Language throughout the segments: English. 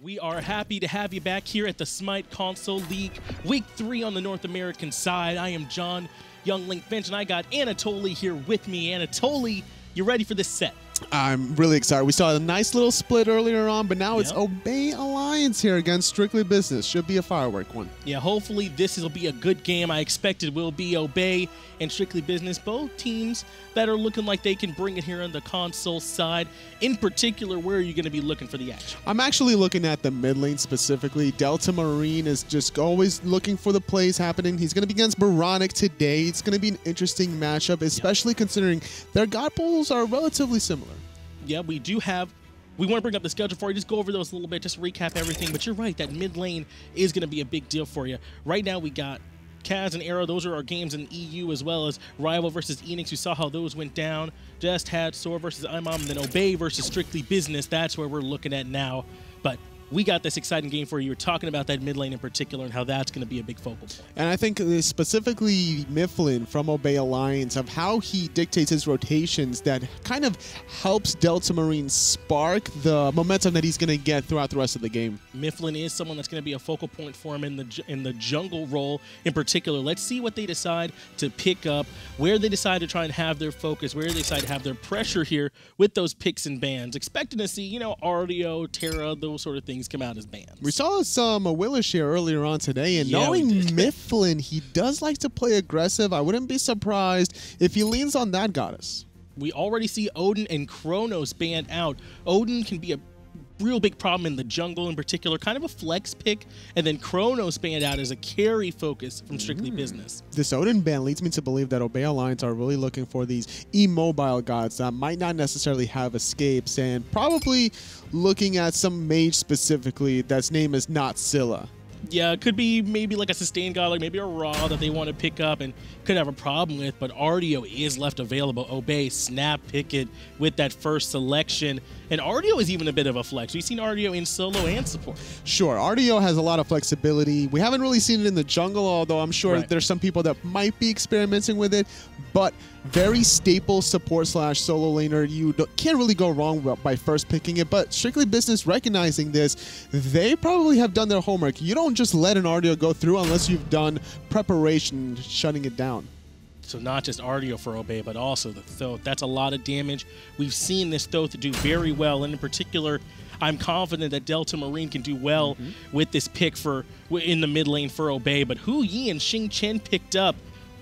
We are happy to have you back here at the Smite Console League, week three on the North American side. I am John Young Link Finch, and I got Anatoly here with me. Anatoly, you ready for this set? I'm really excited. We saw a nice little split earlier on, but now it's Obey Alliance here against Strictly Business. Should be a firework one. Yeah, hopefully this will be a good game. I expect it will be Obey and Strictly Business, both teams that are looking like they can bring it here on the console side. In particular, where are you going to be looking for the action? I'm actually looking at the mid lane specifically. Delta Marine is just always looking for the plays happening. He's going to be against Boronic today. It's going to be an interesting matchup, especially considering their god pools are relatively similar. Yeah, we do have. We want to bring up the schedule for you. Just go over those a little bit, just recap everything. But you're right, that mid lane is going to be a big deal for you. Right now, we got Kaz and Arrow. Those are our games in EU as well as Rival versus Enix. We saw how those went down. Just had Sore versus Imam, and then Obey versus Strictly Business. That's where we're looking at now. But we got this exciting game for you. We're talking about that mid lane in particular and how that's going to be a big focal point. And I think uh, specifically Myflin from Obey Alliance of how he dictates his rotations that kind of helps Delta Marine spark the momentum that he's going to get throughout the rest of the game. Myflin is someone that's going to be a focal point for him in the in the jungle role in particular. Let's see what they decide to pick up, where they decide to try and have their focus, where they decide to have their pressure here with those picks and bans. Expecting to see, you know, Artio, Terra, those sort of things come out as bans. We saw some uh, Willish here earlier on today, and Yeah, knowing. Myflin, he does like to play aggressive. I wouldn't be surprised if he leans on that goddess. we already see Odin and Kronos banned out. Odin can be a real big problem in the jungle in particular, kind of a flex pick, and then Kronos banned out as a carry focus from Strictly mm. Business. This Odin ban leads me to believe that Obey Alliance are really looking for these immobile gods that might not necessarily have escapes, and probably looking at some mage specifically that's name is not Scylla. Yeah, it could be maybe like a sustained guy, like maybe a Ra that they want to pick up and could have a problem with, but Artio is left available. Obey, snap, pick it with that first selection. And Artio is even a bit of a flex. We've seen Artio in solo and support. Sure, Artio has a lot of flexibility. We haven't really seen it in the jungle, although I'm sure Right. there's some people that might be experimenting with it. But very staple support slash solo laner. You can't really go wrong by first picking it. But strictly business recognizing this, they probably have done their homework. You don't just let an Artio go through unless you've done preparation shutting it down. So not just Artio for Obey, but also the Thoth. That's a lot of damage. We've seen this Thoth do very well, and in particular, I'm confident that Delta Marine can do well mm-hmm. with this pick for in the mid lane for Obey. But Hou Yi and Xing Tian picked up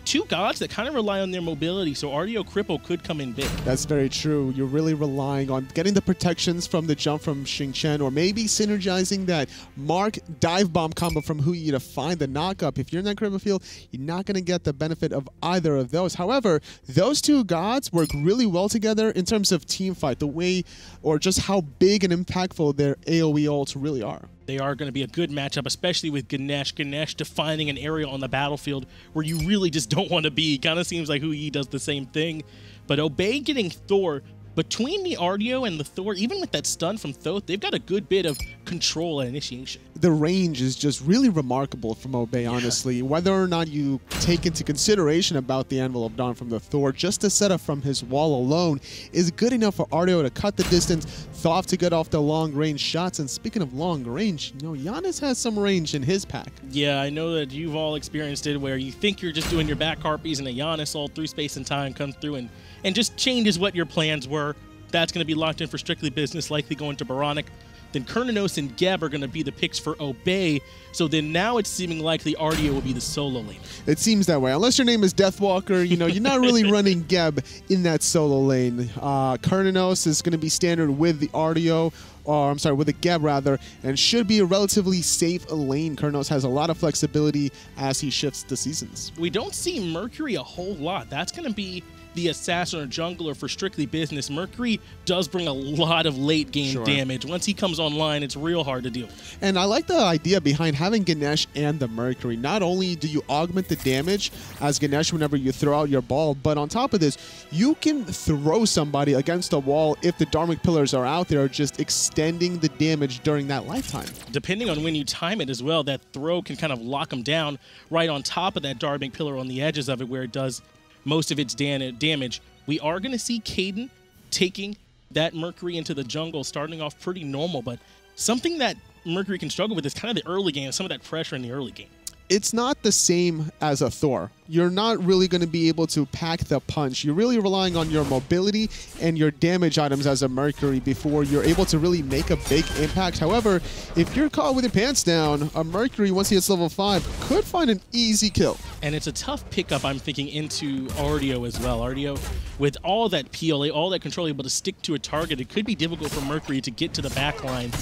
two gods that kind of rely on their mobility, so Artio Cripple could come in big. That's very true. You're really relying on getting the protections from the jump from Xing Tian or maybe synergizing that Mark dive bomb combo from Hou Yi to find the knockup. If you're in that critical field, you're not going to get the benefit of either of those. However, those two gods work really well together in terms of team fight, the way or just how big and impactful their AoE ults really are. They are going to be a good matchup, especially with Ganesh. Ganesh defining an area on the battlefield where you really just don't want to be. Kind of seems like Hou Yi does the same thing. But Obey getting Thor between the Artio and the Thor, even with that stun from Thoth, they've got a good bit of control and initiation. the range is just really remarkable from Obey, honestly. Whether or not you take into consideration about the Anvil of Dawn from the Thor, just the setup from his wall alone is good enough for Artio to cut the distance, Thoth to get off the long range shots. And speaking of long range, you know, Janus has some range in his pack. Yeah, I know that you've all experienced it where you think you're just doing your back harpies and a Janus all through space and time comes through and, and just changes what your plans were. That's going to be locked in for strictly business, likely going to Boronic. Then Cernunnos and Geb are going to be the picks for Obey. So then now it's seeming likely Artio will be the solo lane. It seems that way. Unless your name is Deathwalker, you know, you're not really running Geb in that solo lane. Uh, Cernunnos is going to be standard with the Artio, or I'm sorry, with the Geb rather, and should be a relatively safe lane. Cernunnos has a lot of flexibility as he shifts the seasons. We don't see Mercury a whole lot. That's going to be the assassin or jungler for strictly business. Mercury does bring a lot of late game Sure. damage. Once he comes online, it's real hard to deal with. And I like the idea behind having Ganesh and the Mercury. Not only do you augment the damage as Ganesh whenever you throw out your ball, but on top of this, you can throw somebody against a wall if the Dharmic pillars are out there, just extending the damage during that lifetime. depending on when you time it as well, that throw can kind of lock them down right on top of that Dharmic pillar on the edges of it where it does most of its dan- damage. We are going to see Kaeydan taking that Mercury into the jungle, starting off pretty normal, but something that Mercury can struggle with is kind of the early game, some of that pressure in the early game. It's not the same as a Thor. You're not really going to be able to pack the punch. You're really relying on your mobility and your damage items as a Mercury before you're able to really make a big impact. However, if you're caught with your pants down, a Mercury, once he hits level 5, could find an easy kill. And it's a tough pickup, I'm thinking, into Artio as well. Artio, with all that PLA, all that control, able to stick to a target, it could be difficult for Mercury to get to the back line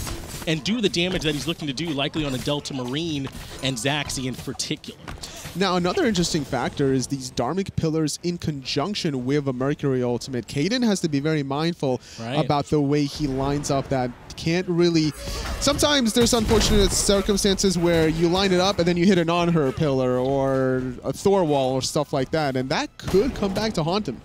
and do the damage that he's looking to do, likely on a Delta Marine and Zachsy in particular. Now, another interesting factor is these Dharmic Pillars in conjunction with a Mercury Ultimate. Kaeydan has to be very mindful right. about the way he lines up that. Can't really... Sometimes there's unfortunate circumstances where you line it up and then you hit an on-her pillar or a Thor wall or stuff like that, and that could come back to haunt him.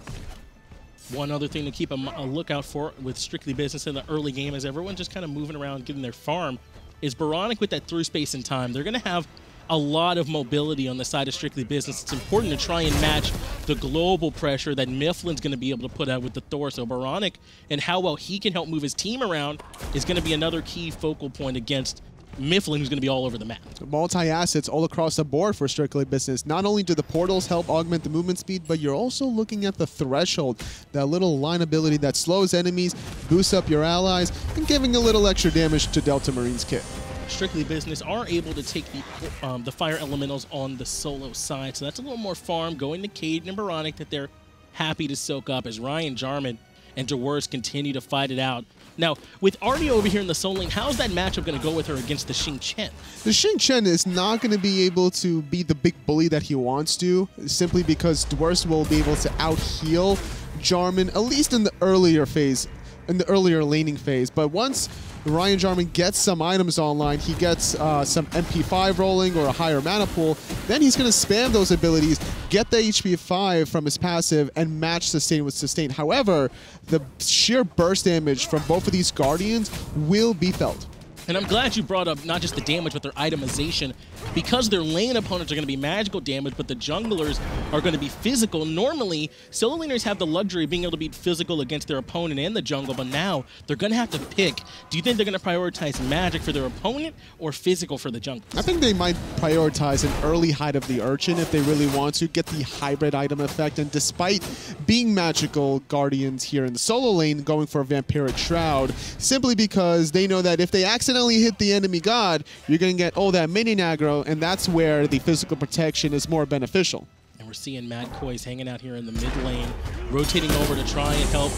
One other thing to keep a, a lookout for with Strictly Business in the early game as everyone just kind of moving around getting their farm is Boronic with that through space and time. They're going to have a lot of mobility on the side of Strictly Business. It's important to try and match the global pressure that Myflin's going to be able to put out with the Thor. So Boronic and how well he can help move his team around is going to be another key focal point against Myflin, who's going to be all over the map. Multi-assets all across the board for Strictly Business. Not only do the portals help augment the movement speed, but you're also looking at the threshold, that little line ability that slows enemies, boosts up your allies, and giving a little extra damage to Delta Marine's kit. Strictly Business are able to take the, um, the Fire Elementals on the solo side, so that's a little more farm going to Cade and Boronic that they're happy to soak up as Ryan Jarman and Dwurst continue to fight it out. Now, with Artio over here in the Soul Lane, how's that matchup going to go with her against the Xing Tian? The Xing Tian is not going to be able to be the big bully that he wants to, simply because Dwurst will be able to out-heal Jarman, at least in the earlier phase, in the earlier laning phase. But once Ryan Jarman gets some items online, he gets uh, some MP5 rolling or a higher mana pool, then he's going to spam those abilities, get the HP 5 from his passive, and match sustain with sustain. However, the sheer burst damage from both of these Guardians will be felt. And I'm glad you brought up not just the damage, but their itemization. Because their lane opponents are going to be magical damage, but the junglers are going to be physical. Normally, solo laners have the luxury of being able to be physical against their opponent in the jungle, but now they're going to have to pick. Do you think they're going to prioritize magic for their opponent or physical for the jungle? I think they might prioritize an early hide of the Urchin if they really want to get the hybrid item effect. And despite being magical Guardians here in the solo lane, going for a Vampiric Shroud, simply because they know that if they accidentally accidentally hit the enemy god, you're going to get all that minion aggro, and that's where the physical protection is more beneficial. And we're seeing Matt Koiz hanging out here in the mid lane, rotating over to try and help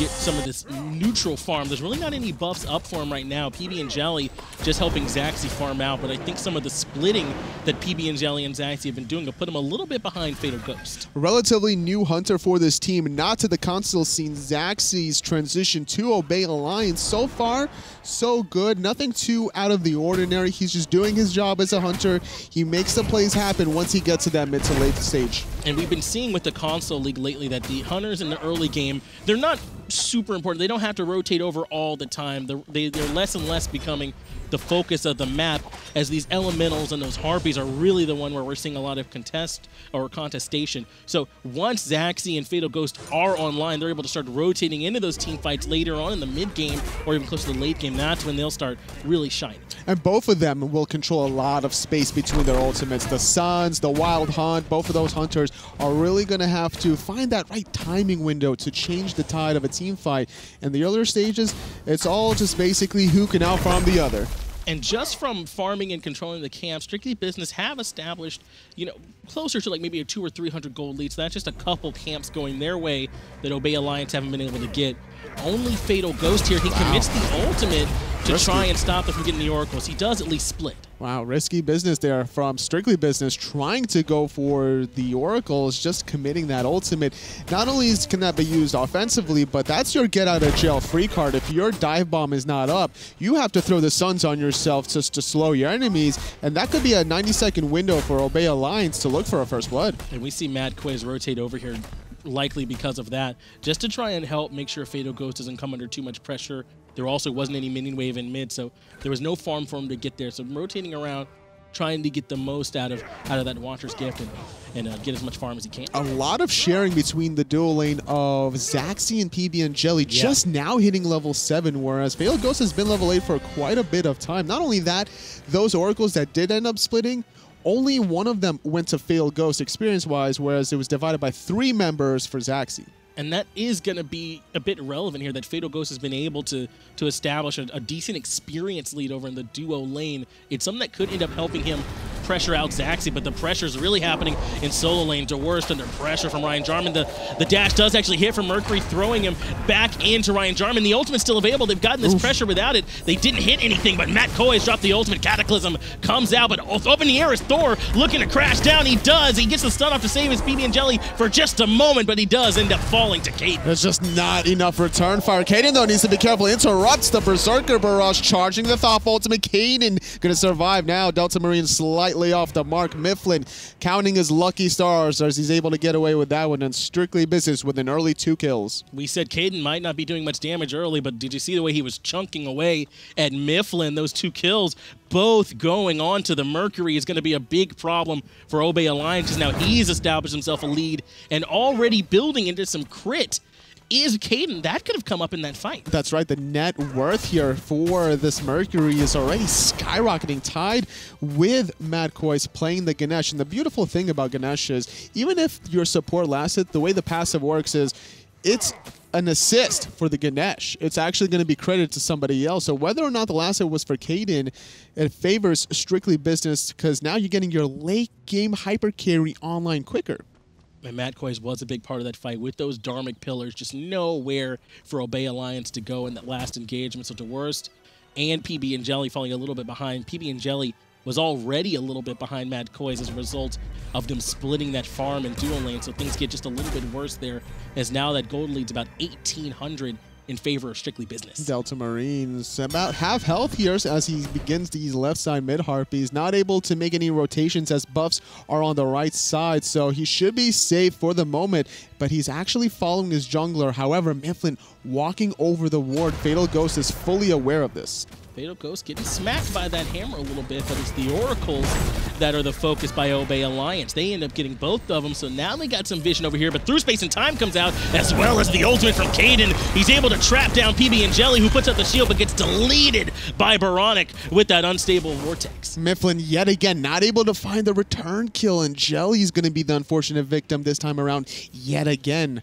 get some of this neutral farm. There's really not any buffs up for him right now. PB and Jelly just helping Zachsy farm out, but I think some of the splitting that PB and Jelly and Zachsy have been doing have put him a little bit behind Fatal Ghost. Relatively new hunter for this team, not to the console scene. Zachsy's transition to Obey Alliance so far, so good. Nothing too out of the ordinary. He's just doing his job as a hunter. He makes the plays happen once he gets to that mid to late stage. And we've been seeing with the console league lately that the hunters in the early game, they're not super important. They don't have to rotate over all the time. They're, they, they are less and less becoming the focus of the map as these elementals and those harpies are really the one where we're seeing a lot of contest or contestation. So once Zachsy and Fatal Ghost are online, they're able to start rotating into those team fights later on in the mid game or even close to the late game. That's when they'll start really shining. And both of them will control a lot of space between their ultimates. The Suns, the Wild Hunt, both of those hunters are really going to have to find that right timing window to change the tide of a team fight. In the earlier stages, it's all just basically who can outfarm the other. And just from farming and controlling the camp, Strictly Business have established, you know, closer to like maybe a two or three hundred gold lead. So that's just a couple camps going their way that Obey Alliance haven't been able to get. Only Fatal Ghost here. He wow. commits the ultimate to Risky. try and stop them from getting the oracles. He does at least split. Wow, risky business there from Strictly Business, trying to go for the oracles, just committing that ultimate. Not only can that be used offensively, but that's your get out of jail free card. If your dive bomb is not up, you have to throw the suns on yourself just to slow your enemies, and that could be a 90 second window for Obey Alliance to look for a first blood. And we see Matt Koiz rotate over here likely because of that, just to try and help make sure Fatal Ghost doesn't come under too much pressure there also wasn't any minion wave in mid, so there was no farm for him to get there. So rotating around, trying to get the most out of out of that Watcher's gift and, and uh, get as much farm as he can. A lot of sharing between the dual lane of Zachsy and PB and Jelly Yeah. just now hitting level 7, whereas Fatal Ghost has been level 8 for quite a bit of time. Not only that, those Oracles that did end up splitting, only one of them went to Fatal Ghost experience-wise, whereas it was divided by three members for Zachsy. and that is going to be a bit relevant here that Fatal Ghost has been able to to establish a, a decent experience lead over in the duo lane. It's something that could end up helping him pressure out Zachsy, but the pressure is really happening in solo lane Dwurst under pressure from Ryan Jarman. The the dash does actually hit from Mercury, throwing him back into Ryan Jarman. The ultimate's still available. They've gotten this pressure without it. They didn't hit anything, but Matt Koiz has dropped the ultimate. Cataclysm comes out, but up in the air is Thor looking to crash down. He does. He gets the stun off to save his PB and Jelly for just a moment, but he does end up falling to Kate. There's just not enough return fire. Kaeydan, though, needs to be careful. Interrupts the Berserker Barrage, charging the Thoughtful Ultimate. Kaeydan gonna survive now. Delta Marine slightly off the mark. Myflin counting his lucky stars as he's able to get away with that one and strictly business with an early two kills. We said Kaeydan might not be doing much damage early, but did you see the way he was chunking away at Myflin? Those two kills, both going on to the Mercury, is going to be a big problem for Obey Alliance because now he's established himself a lead and already building into some crit. Is Kaeydan that could have come up in that fight? That's right. The net worth here for this Mercury is already skyrocketing, tied with Matt Koiz playing the Ganesh. And the beautiful thing about Ganesh is, even if your support lasted, the way the passive works is, it's an assist for the Ganesh. It's actually going to be credited to somebody else. So whether or not the last hit was for Kaeydan, it favors strictly business because now you're getting your late game hyper carry online quicker. And Matt Koiz was a big part of that fight with those Dharmic pillars, just nowhere for Obey Alliance to go in that last engagement. So Dwurst, and PB and Jelly falling a little bit behind. PB and Jelly was already a little bit behind Matt Koiz as a result of them splitting that farm and dual lane. So things get just a little bit worse there, as now that gold lead's about 1,800 in favor of strictly business. Delta Marines about half health here as he begins these left side mid harpies. Not able to make any rotations as buffs are on the right side, so he should be safe for the moment. But he's actually following his jungler. However, Myflin walking over the ward. Fatal Ghost is fully aware of this. Fatal Ghost getting smacked by that hammer a little bit, but it's the Oracles that are the focus by Obey Alliance. They end up getting both of them, so now they got some vision over here, but Through Space and Time comes out, as well as the ultimate from Kaeydan. He's able to trap down PB and Jelly, who puts up the shield, but gets deleted by Boronic with that unstable Vortex. Myflin yet again not able to find the return kill, and Jelly's going to be the unfortunate victim this time around yet again.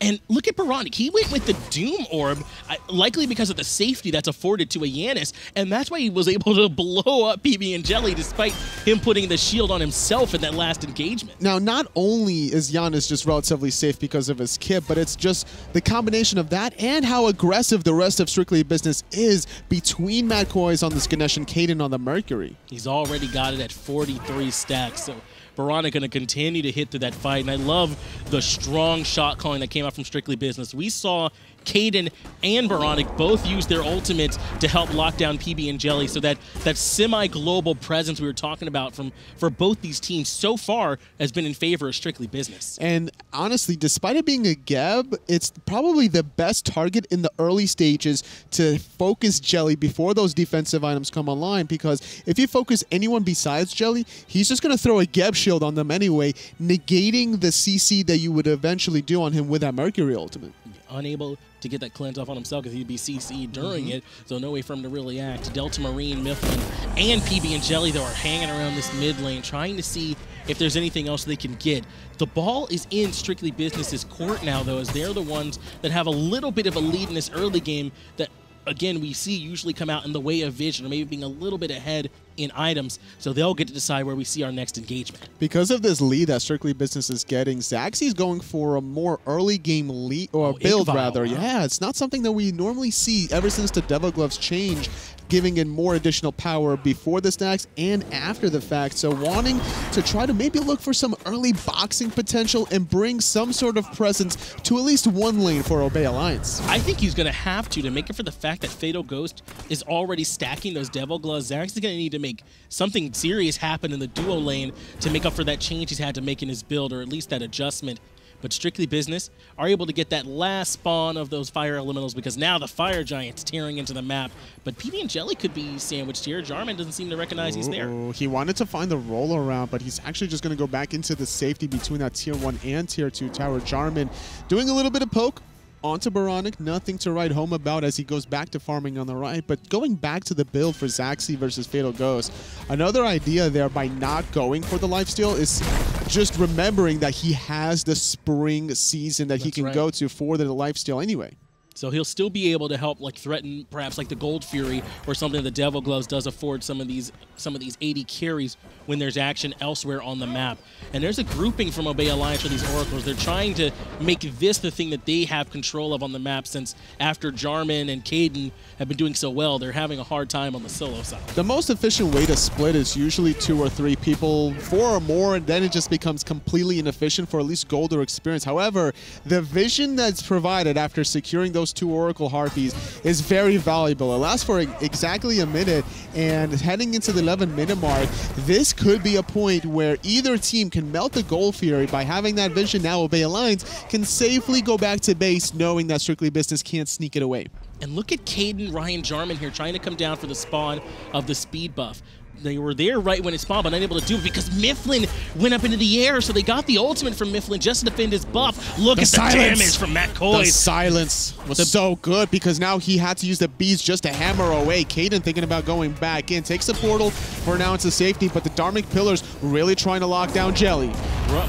And look at Boronic. He went with the Doom Orb, uh, likely because of the safety that's afforded to a Janus, and that's why he was able to blow up PB and Jelly despite him putting the shield on himself in that last engagement. Now, not only is Janus just relatively safe because of his kit, but it's just the combination of that and how aggressive the rest of Strictly Business is between Matt Koiz on this Ganesh and Kaeydan on the Mercury. He's already got it at 43 stacks, so Boronic going to continue to hit through that fight, and I love the strong shot calling that came out from Strictly Business. We saw Kaeydan and Boronic both use their ultimates to help lock down PB and Jelly, so that that semi-global presence we were talking about from for both these teams so far has been in favor of Strictly Business. And honestly, despite it being a Geb, it's probably the best target in the early stages to focus Jelly before those defensive items come online. Because if you focus anyone besides Jelly, he's just going to throw a Geb shield on them anyway, negating the CC that you would eventually do on him with that Mercury ultimate. unable to get that cleanse off on himself because he'd be CC during Mm-hmm. it, so no way for him to really act. Delta Marine, Myflin, and PB and Jelly, though, are hanging around this mid lane, trying to see if there's anything else they can get. The ball is in Strictly Business's court now, though, as they're the ones that have a little bit of a lead in this early game that again, we see usually come out in the way of vision or maybe being a little bit ahead in items. So they'll get to decide where we see our next engagement. Because of this lead that Strictly Business is getting, Zachsy's going for a more early game lead or Oh, build rather. Yeah, it's not something that we normally see ever since the Devil Gloves change, giving it more additional power before the stacks and after the fact. So wanting to try to maybe look for some early boxing potential and bring some sort of presence to at least one lane for Obey Alliance. I think he's going to have to to make it for the fact that Fatal Ghost is already stacking those Devil Gloves. Zax is going to need to make something serious happen in the duo lane to make up for that change he's had to make in his build, or at least that adjustment. But Strictly Business are able to get that last spawn of those fire elementals because now the fire giant's tearing into the map. But PB and Jelly could be sandwiched here. Jarman doesn't seem to recognize he's there. Ooh, He wanted to find the roll around, but he's actually just going to go back into the safety between that tier 1 and tier 2 tower. Jarman doing a little bit of poke onto Boronic. Nothing to write home about as he goes back to farming on the right. But going back to the build for Zachsy versus Fatal Ghost, another idea there by not going for the lifesteal is just remembering that he has the spring season that he can right. go to for the lifesteal anyway. So he'll still be able to help, like threaten perhaps like the Gold Fury or something. The Devil Gloves does afford some of these some of these 80 carries when there's action elsewhere on the map. And there's a grouping from Obey Alliance for these Oracles. They're trying to make this the thing that they have control of on the map. Since after Jarman and Kaeydan have been doing so well, they're having a hard time on the solo side. The most efficient way to split is usually two or three people, four or more, and then it just becomes completely inefficient for at least gold or experience. However, the vision that's provided after securing those two Oracle Harpies is very valuable. It lasts for exactly a minute, and heading into the 11 minute mark, this could be a point where either team can melt the Gold Fury by having that vision now obey Alliance, can safely go back to base knowing that Strictly Business can't sneak it away. And look at Kaeydan Ryan Jarman here trying to come down for the spawn of the speed buff. They were there right when it spawned, but unable to do it because Myflin went up into the air, so they got the ultimate from Myflin just to defend his buff. Look The at the silence. damage from Matt The silence was so good because now he had to use the beads just to hammer away. Kaeydan thinking about going back in. Takes the portal for now into safety, but the Dharmic Pillars really trying to lock down Jelly.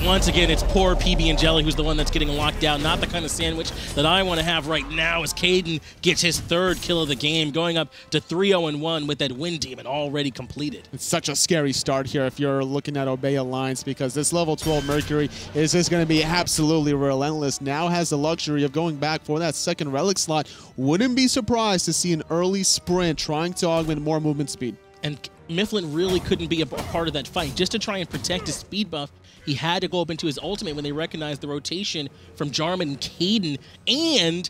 Once again, it's poor PB and Jelly who's the one that's getting locked down. Not the kind of sandwich that I want to have right now as Kaeydan gets his third kill of the game, going up to 3-0-1 with that Wind Demon already completed. It's such a scary start here if you're looking at Obey Alliance because this level 12 Mercury is just going to be absolutely relentless. Now has the luxury of going back for that second relic slot. Wouldn't be surprised to see an early sprint trying to augment more movement speed. and Myflin really couldn't be a a part of that fight. Just to try and protect his speed buff, he had to go up into his ultimate when they recognized the rotation from Jarman and Kaeydan, and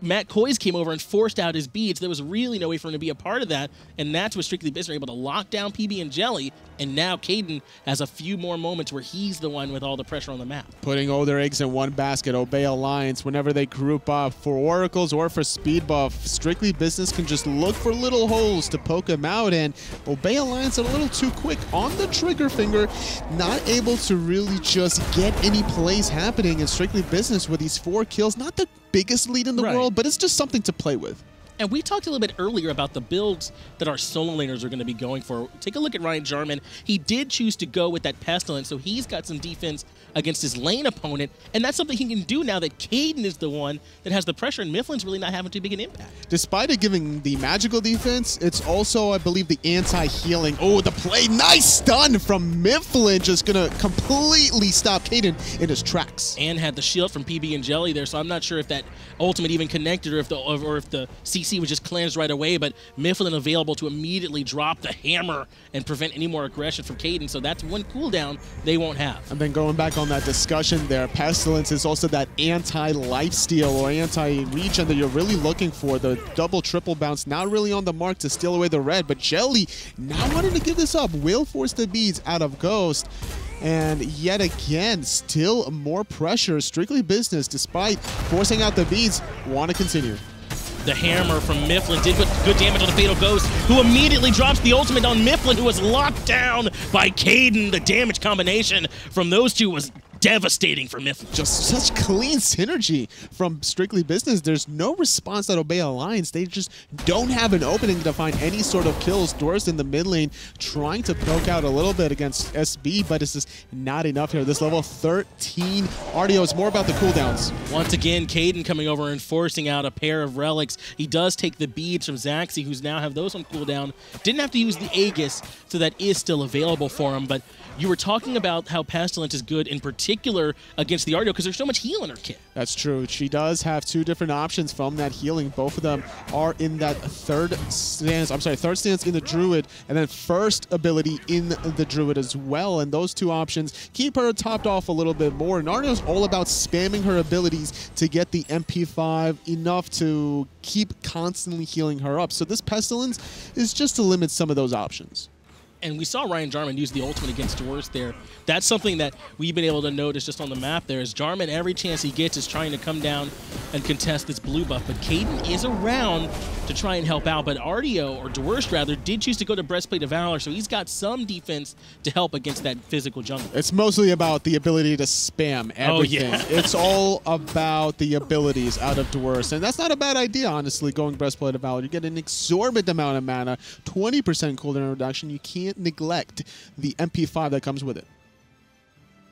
Matt Koiz came over and forced out his beads. There was really no way for him to be a part of that, and that's what Strictly Business were able to lock down PB and Jelly, and now Kaeydan has a few more moments where he's the one with all the pressure on the map. putting all their eggs in one basket. Obey Alliance whenever they group up for Oracles or for Speed Buff. Strictly Business can just look for little holes to poke them out, and Obey Alliance a little too quick on the trigger finger, not able to really just get any plays happening in Strictly Business with these four kills. Not the biggest lead in the Right. world, but it's just something to play with. And we talked a little bit earlier about the builds that our solo laners are going to be going for. Take a look at Ryan Jarman. He did choose to go with that Pestilence, so he's got some defense against his lane opponent, and that's something he can do now that Kaeydan is the one that has the pressure, and Myflin's really not having too big an impact. Despite it giving the magical defense, it's also, I believe, the anti-healing. Oh, the play. Nice stun from Myflin. Just going to completely stop Kaeydan in his tracks. And had the shield from PB and Jelly there, so I'm not sure if that ultimate even connected or if the or if the CC was just cleansed right away. But Myflin available to immediately drop the hammer and prevent any more aggression from Kaeydan. So that's one cooldown they won't have. And then going back on that discussion there, Pestilence is also that anti-lifesteal or anti-regen that you're really looking for. The double, triple bounce, not really on the mark to steal away the red, but Jelly not wanting to give this up, will force the beads out of Ghost. And yet again, still more pressure. Strictly business, despite forcing out the beads, want to continue. The hammer from Myflin did good damage on the Fatal Ghost, who immediately drops the ultimate on Myflin, who was locked down by Kaeydan. The damage combination from those two was devastating for Myflin. just such clean synergy from Strictly Business. There's no response that Obey Alliance. They just don't have an opening to find any sort of kills. Doris in the mid lane trying to poke out a little bit against SB, but it's just not enough here. This level 13 Artio is more about the cooldowns. Once again, Kaeydan coming over and forcing out a pair of relics. He does take the beads from Zachsy, who's now have those on cooldown. Didn't have to use the Aegis, so that is still available for him. But you were talking about how Pestilence is good in particular against the Artio because there's so much heal in her kit. That's true. She does have two different options from that healing. Both of them are in that third stance. I'm sorry, third stance in the Druid, and then first ability in the Druid as well. And those two options keep her topped off a little bit more. Narnio's all about spamming her abilities to get the MP5 enough to keep constantly healing her up. So this Pestilence is just to limit some of those options. And we saw Ryan Jarman use the ultimate against Dwurst there. That's something that we've been able to notice just on the map there is Jarman, every chance he gets, is trying to come down and contest this blue buff. But Kaeydan is around to try and help out. But Artio, or Dwurst rather, did choose to go to Breastplate of Valor, so he's got some defense to help against that physical jungle. It's mostly about the ability to spam oh, everything. Oh, yeah. it's all about the abilities out of Dwurst. And that's not a bad idea, honestly, going Breastplate of Valor. You get an exorbitant amount of mana, 20% cooldown reduction. You can't neglect the MP5 that comes with it.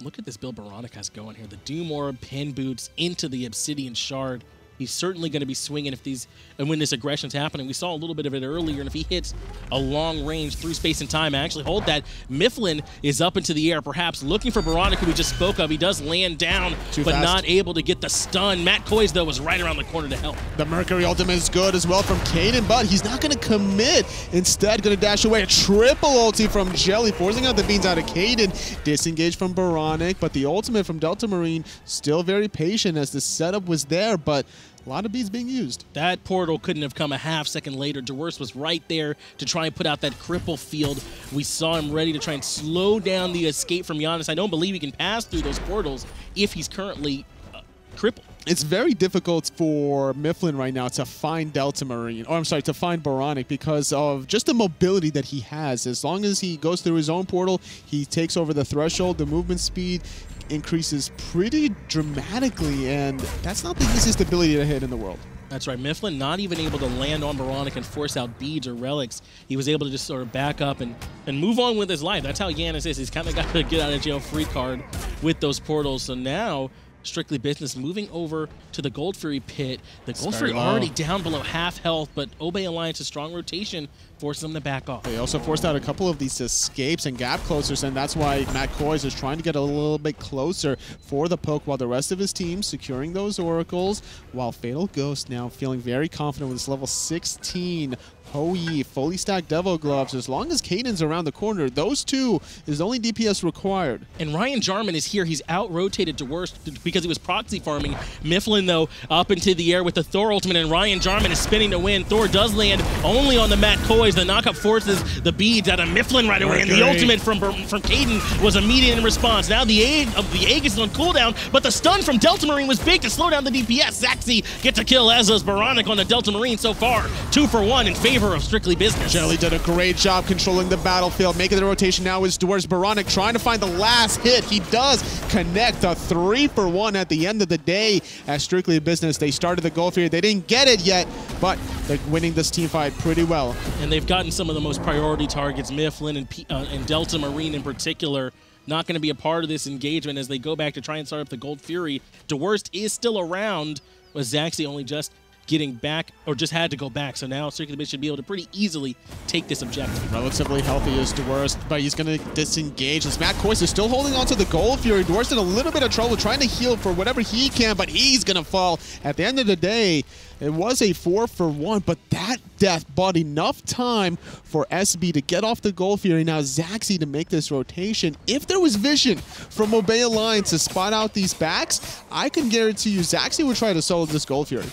Look at this build Boronic has going here. The Doom Orb, pin boots into the Obsidian Shard. He's certainly going to be swinging if these and when this aggression's happening. We saw a little bit of it earlier, and if he hits a long range through space and time, I actually hold that. Myflin is up into the air, perhaps looking for Boronic, who we just spoke of. He does land down, Too but fast. not able to get the stun. Matt Koiz, though, was right around the corner to help. The Mercury ultimate is good as well from Kaeydan, but he's not going to commit. Instead, going to dash away. A triple ulti from Jelly, forcing out the beads out of Kaeydan. Disengaged from Boronic, but the ultimate from Delta Marine still very patient as the setup was there, but a lot of beads being used. That portal couldn't have come a half second later. Dwurst was right there to try and put out that cripple field. We saw him ready to try and slow down the escape from Janus. I don't believe he can pass through those portals if he's currently uh, crippled. It's very difficult for Myflin right now to find Delta Marine, or I'm sorry, to find Boronic because of just the mobility that he has. As long as he goes through his own portal, he takes over the threshold, the movement speed increases pretty dramatically, and that's not the easiest ability to hit in the world. That's right. Myflin not even able to land on Boronic and force out beads or relics. He was able to just sort of back up and, and move on with his life. That's how Janus is. He's kind of got to get out of jail free card with those portals. So now strictly business moving over to the Gold Fury pit. The Gold Fury already down below half health, but Obey Alliance's strong rotation forces them to back off. They also forced out a couple of these escapes and gap closers, and that's why Matt Koiz is trying to get a little bit closer for the poke while the rest of his team securing those oracles, while Fatal Ghost now feeling very confident with his level 16 Hou Yi fully stacked Devil Gloves. As long as Kaeydan's around the corner, those two is the only DPS required. And Ryan Jarman is here. He's out rotated Dwurst because he was proxy farming. Myflin, though, up into the air with the Thor ultimate, and Ryan Jarman is spinning to win. Thor does land only on the Matt Koiz. The knockup forces the beads out of Myflin right away, and the ultimate from from Kaeydan was immediate in response. Now the egg of the egg is on cooldown, but the stun from Delta Marine was big to slow down the DPS. Zachsy gets a kill, as does Boronic on the Delta Marine so far. Two for one in favor of Strictly Business. Jelly did a great job controlling the battlefield. Making the rotation now is Dwurst Boronic trying to find the last hit. He does connect a three for one at the end of the day as Strictly Business. They started the goal here. They didn't get it yet, but they're winning this team fight pretty well. and they've gotten some of the most priority targets, Myflin and, P- uh, and Delta Marine in particular, not going to be a part of this engagement as they go back to try and start up the Gold Fury. Dwurst is still around, but Zachsy only just getting back, or just had to go back. So now Circular Bit should be able to pretty easily take this objective. Relatively healthy is Dwurst, but he's going to disengage. As Matt Koiz is still holding on to the Gold Fury. Dwurst in a little bit of trouble trying to heal for whatever he can, but he's going to fall. At the end of the day, it was a four for one, but that death bought enough time for SB to get off the Gold Fury. Now Zachsy to make this rotation. If there was vision from Obey Alliance to spot out these backs, I can guarantee you Zachsy would try to solo this Gold Fury.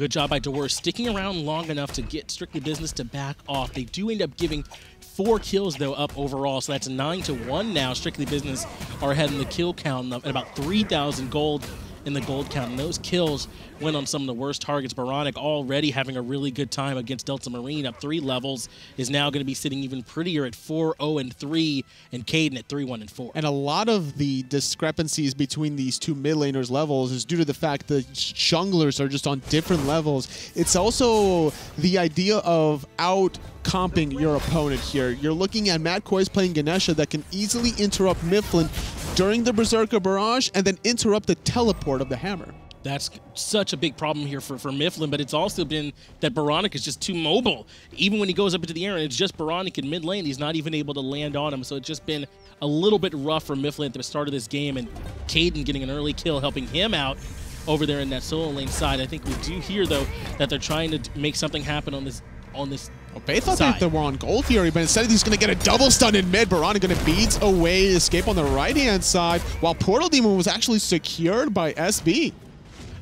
Good job by Dwurst sticking around long enough to get Strictly Business to back off. They do end up giving four kills though up overall, so that's nine to one now. Strictly Business are ahead in the kill count at about 3,000 gold in the gold count. And those kills went on some of the worst targets. Boronic already having a really good time against Delta Marine up three levels is now going to be sitting even prettier at 4-0 and 3 and Kaeydan at 3-1 and 4. And a lot of the discrepancies between these two mid laners levels is due to the fact that junglers are just on different levels. It's also the idea of out comping your opponent here. You're looking at Matt Koiz playing Ganesha that can easily interrupt Myflin during the Berserker Barrage and then interrupt the teleport of the hammer. That's such a big problem here for, for Myflin, but it's also been that Boronic is just too mobile. Even when he goes up into the air and it's just Boronic in mid lane, he's not even able to land on him. So it's just been a little bit rough for Myflin at the start of this game, and Kaeydan getting an early kill, helping him out over there in that solo lane side. I think we do hear though that they're trying to make something happen on this on this. They thought Side. they were on Gold Fury, but instead he's going to get a double stun in mid. Boronic going to beat away escape on the right-hand side, while Portal Demon was actually secured by SB.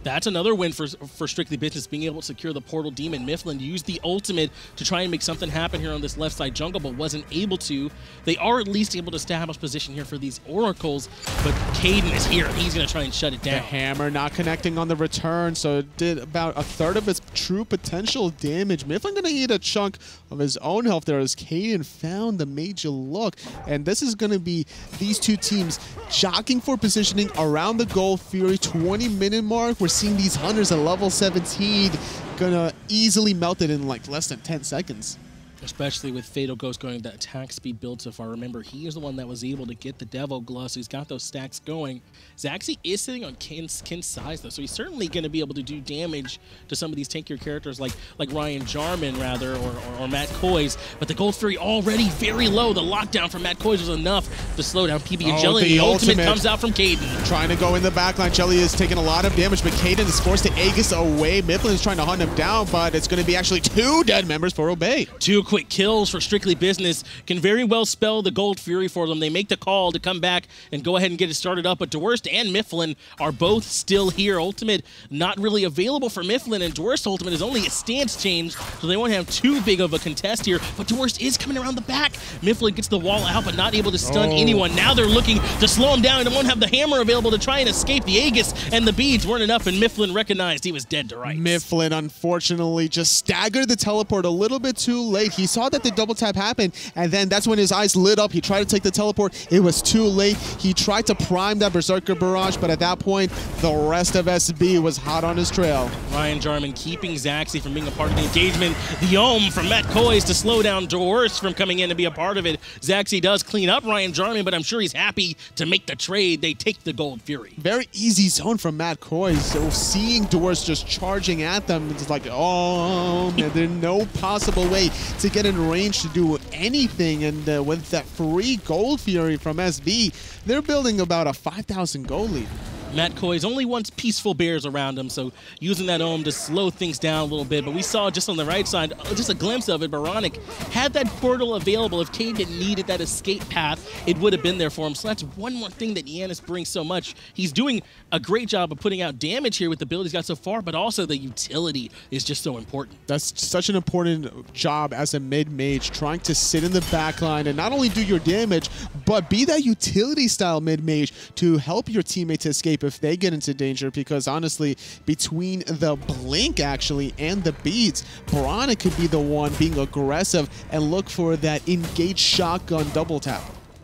That's another win for for Strictly Business, being able to secure the Portal Demon. Myflin used the ultimate to try and make something happen here on this left side jungle, but wasn't able to. They are at least able to establish position here for these Oracles, but Kaeydan is here. He's going to try and shut it The down. hammer not connecting on the return, so it did about a third of its true potential damage. Myflin gonna eat a chunk of his own health there as Kaeydan found the major look. And this is gonna be these two teams jockeying for positioning around the goal. Fury 20 minute mark. We're seeing these hunters at level 17 gonna easily melt it in like less than 10 seconds. Especially with Fatal Ghost going that attack speed build so far. Remember, he is the one that was able to get the Devil Glow, so he's got those stacks going. Zachsy is sitting on Qin's, Qin's Sais, though, so he's certainly going to be able to do damage to some of these tankier characters like like Ryan Jarman, rather, or, or, or Matt Koiz. But the Gold Fury already very low. The lockdown from Matt Koiz was enough to slow down PB and Oh, Jelly. the The, ultimate, ultimate. comes out from Kaeydan. Trying to go in the backline. Jelly is taking a lot of damage, but Kaeydan is forced to Aegis away. Myflin is trying to hunt him down, but it's going to be actually two dead members for Obey. Two quick kills for Strictly Business can very well spell the Gold Fury for them. They make the call to come back and go ahead and get it started up, but Dwurst and Myflin are both still here. Ultimate not really available for Myflin, and Dwurst Ultimate is only a stance change, so they won't have too big of a contest here. But Dwurst is coming around the back. Myflin gets the wall out, but not able to stun Oh. anyone. Now they're looking to slow him down and won't have the hammer available to try and escape. The Aegis and the beads weren't enough, and Myflin recognized he was dead to rights. Myflin, unfortunately, just staggered the teleport a little bit too late. He saw that the double tap happened, and then that's when his eyes lit up. He tried to take the teleport. It was too late. He tried to prime that Berserker Barrage, but at that point, the rest of SB was hot on his trail. Ryan Jarman keeping Zachsy from being a part of the engagement. The Ohm from Matt Koiz to slow down Dwurst from coming in to be a part of it. Zachsy does clean up Ryan Jarman, but I'm sure he's happy to make the trade. They take the Gold Fury. Very easy zone from Matt Koiz. So seeing doors just charging at them, it's like, oh man, there's no possible way to get in range to do anything. And uh, with that free Gold Fury from SB, they're building about a 5,000 gold lead. Matt Koiz only wants peaceful bears around him, so using that Ohm to slow things down a little bit. But we saw just on the right side, uh, just a glimpse of it. Boronic had that portal available. If Kaeydan needed that escape path, it would have been there for him. So that's one more thing that Janus brings so much. He's doing a great job of putting out damage here with the build he's got so far, but also the utility is just so important. That's such an important job as a mid mage, trying to sit in the back line and not only do your damage, but be that utility style mid mage to help your teammates escape if they get into danger. Because honestly, between the blink actually and the beads, Brana could be the one being aggressive and look for that engaged shotgun double tap.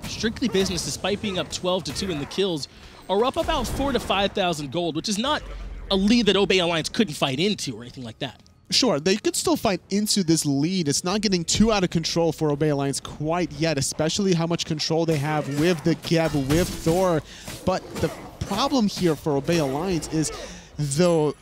Strictly Business, despite being up 12 to 2 in the kills, are up about 4 to 5,000 gold, which is not a lead that Obey Alliance couldn't fight into or anything like that. Sure, they could still fight into this lead. It's not getting too out of control for Obey Alliance quite yet, especially how much control they have with the Geb, with Thor. But the problem here for Obey Alliance is the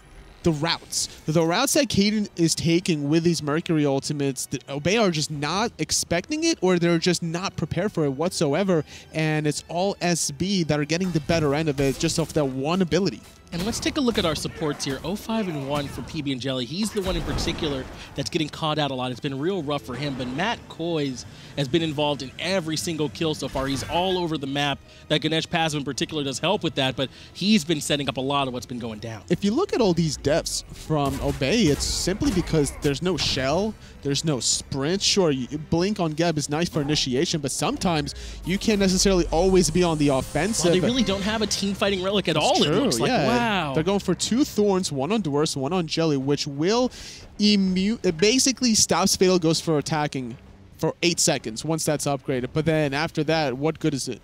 the routes. The routes that Kaeydan is taking with these Mercury ultimates, the Obey are just not expecting it or they're just not prepared for it whatsoever. And it's all SB that are getting the better end of it just off that one ability. And let's take a look at our supports here. 05 and 1 for PB and Jelly. He's the one in particular that's getting caught out a lot. It's been real rough for him. But Matt Koiz has been involved in every single kill so far. He's all over the map. That Ganesh Passive in particular does help with that, but he's been setting up a lot of what's been going down. if you look at all these deaths from Obey, it's simply because there's no shell, there's no sprint. Sure, you, Blink on Geb is nice for initiation, but sometimes you can't necessarily always be on the offensive. Well, they really don't have a team fighting relic at all, it True, looks like. Wow. They're going for two thorns, one on Dwurst, one on Jelly, which will immune. It basically stops Fatal Ghost for attacking for eight seconds once that's upgraded. But then after that, what good is it?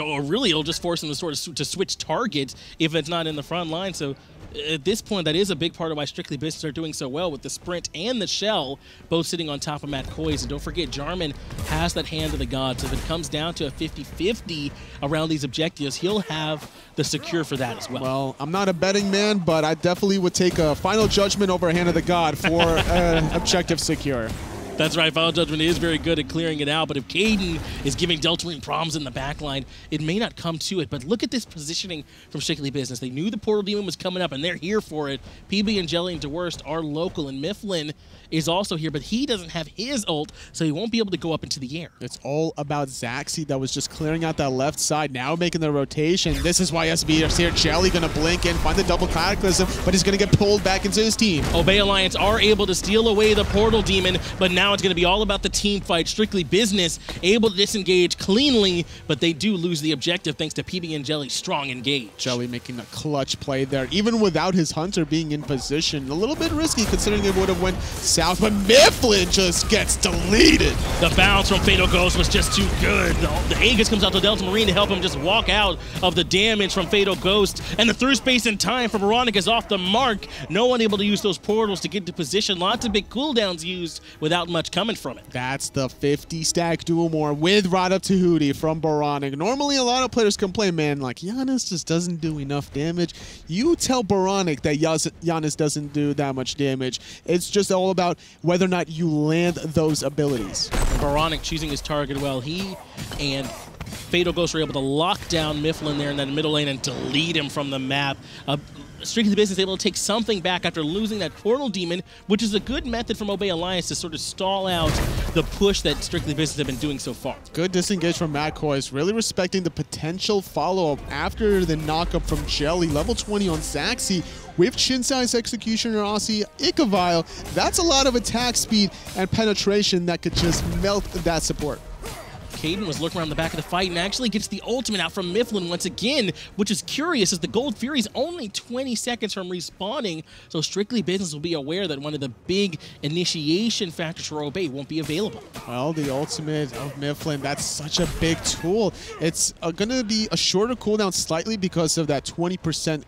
or really it'll just force them to sort of to switch targets if it's not in the front line. So at this point, that is a big part of why Strictly Business are doing so well with the sprint and the shell both sitting on top of Matt Koiz. And don't forget, Jarman has that hand of the gods. If it comes down to a 50-50 around these objectives, he'll have the secure for that as well. Well, I'm not a betting man, but I definitely would take a final judgment over Hand of the God for uh, objective secure. That's right. Final Judgment is very good at clearing it out, but if Kaeydan is giving Delta Marine problems in the backline, it may not come to it. But look at this positioning from Strictly Business. They knew the Portal Demon was coming up, and they're here for it. PB and Jelly and Dwurst are local, and Myflin is also here, but he doesn't have his ult, so he won't be able to go up into the air. It's all about Zachsy that was just clearing out that left side, now making the rotation. This is why SB is here. Jelly going to blink in, find the double cataclysm, but he's going to get pulled back into his team. Obey Alliance are able to steal away the Portal Demon, but now it's going to be all about the team fight, strictly business, able to disengage cleanly, but they do lose the objective thanks to PB and Jelly's strong engage. Jelly making a clutch play there, even without his Hunter being in position. A little bit risky considering it would have went south, but Myflin just gets deleted. The bounce from Fatal Ghost was just too good. The, the Aegis comes out to Delta Marine to help him just walk out of the damage from Fatal Ghost, and the through space and time for Veronica is off the mark. No one able to use those portals to get to position. Lots of big cooldowns used without much coming from it. That's the 50 stack dual more with Rod of Tahuti from Boronic. Normally, a lot of players complain, man, like Janus just doesn't do enough damage. You tell Boronic that Janus doesn't do that much damage. It's just all about whether or not you land those abilities. Boronic choosing his target well. He and Fatal Ghost were able to lock down Myflin there in that middle lane and delete him from the map. Strictly Business able to take something back after losing that Portal Demon, which is a good method from Obey Alliance to sort of stall out the push that Strictly Business have been doing so far. Good disengage from Matt Koiz, really respecting the potential follow-up after the knockup from Jelly, level 20 on Zachsy, with Qin's Sais Executioner Asi Ichaival. That's a lot of attack speed and penetration that could just melt that support. Kaeydan was looking around the back of the fight and actually gets the ultimate out from Myflin once again, which is curious as the Gold Fury's only 20 seconds from respawning, so Strictly Business will be aware that one of the big initiation factors for Obey won't be available. Well, the ultimate of Myflin, that's such a big tool. It's uh, going to be a shorter cooldown slightly because of that 20%